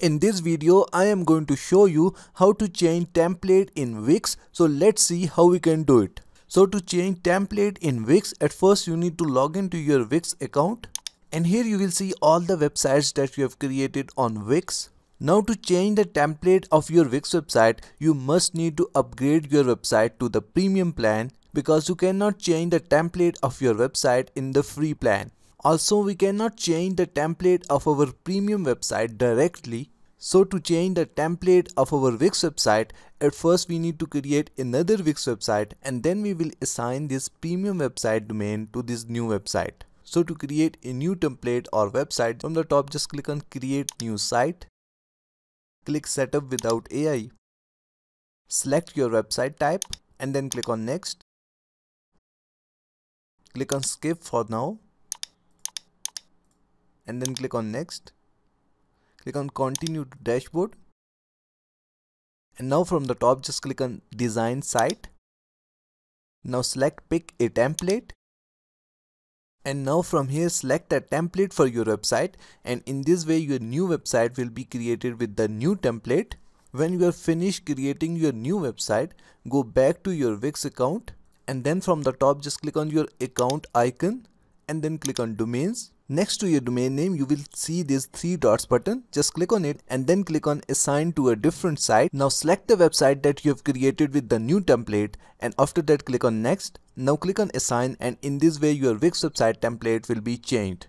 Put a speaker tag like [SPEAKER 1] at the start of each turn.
[SPEAKER 1] In this video, I am going to show you how to change template in Wix. So let's see how we can do it. So to change template in Wix, at first you need to log into your Wix account. And here you will see all the websites that you have created on Wix. Now to change the template of your Wix website, you must need to upgrade your website to the premium plan because you cannot change the template of your website in the free plan. Also, we cannot change the template of our premium website directly. So to change the template of our Wix website, at first we need to create another Wix website and then we will assign this premium website domain to this new website. So to create a new template or website, from the top just click on create new site. Click setup without AI. Select your website type and then click on next. Click on skip for now and then click on next. Click on continue to dashboard. And now from the top just click on design site. Now select pick a template. And now from here select a template for your website. And in this way your new website will be created with the new template. When you are finished creating your new website go back to your Wix account. And then from the top just click on your account icon. And then click on domains Next to your domain name, you will see this three dots button. Just click on it and then click on assign to a different site. Now select the website that you have created with the new template and after that click on next. Now click on assign and in this way your Wix website template will be changed.